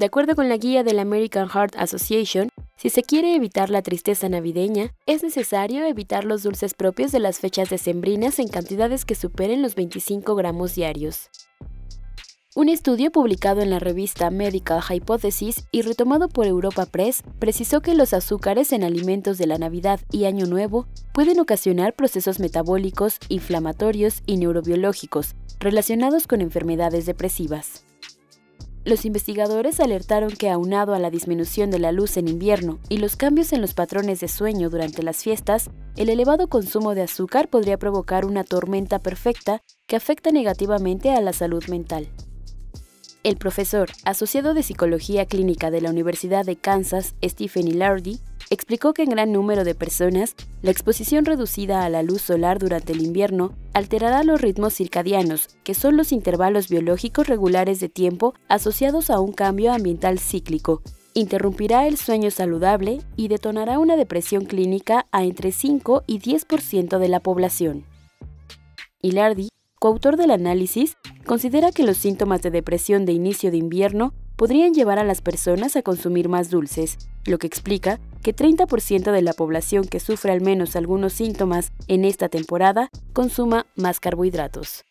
De acuerdo con la guía de la American Heart Association, si se quiere evitar la tristeza navideña, es necesario evitar los dulces propios de las fechas decembrinas en cantidades que superen los 25 gramos diarios. Un estudio publicado en la revista Medical Hypothesis y retomado por Europa Press precisó que los azúcares en alimentos de la Navidad y Año Nuevo pueden ocasionar procesos metabólicos, inflamatorios y neurobiológicos relacionados con enfermedades depresivas. Los investigadores alertaron que aunado a la disminución de la luz en invierno y los cambios en los patrones de sueño durante las fiestas, el elevado consumo de azúcar podría provocar una tormenta perfecta que afecta negativamente a la salud mental. El profesor asociado de Psicología Clínica de la Universidad de Kansas, Stephen Ilardi, explicó que en gran número de personas, la exposición reducida a la luz solar durante el invierno alterará los ritmos circadianos, que son los intervalos biológicos regulares de tiempo asociados a un cambio ambiental cíclico, interrumpirá el sueño saludable y detonará una depresión clínica a entre 5 y 10% de la población. Hilardi, coautor del análisis, considera que los síntomas de depresión de inicio de invierno podrían llevar a las personas a consumir más dulces, lo que explica que 30% de la población que sufre al menos algunos síntomas en esta temporada consuma más carbohidratos.